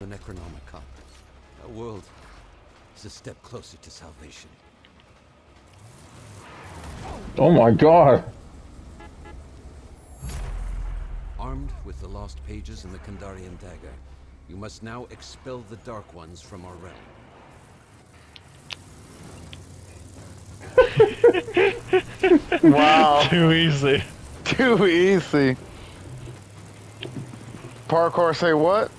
the Necronomicon. Our world is a step closer to salvation. Oh my god. Armed with the lost pages and the Kandarian dagger, you must now expel the Dark Ones from our realm. Wow, Too easy. too easy. Parkour say what?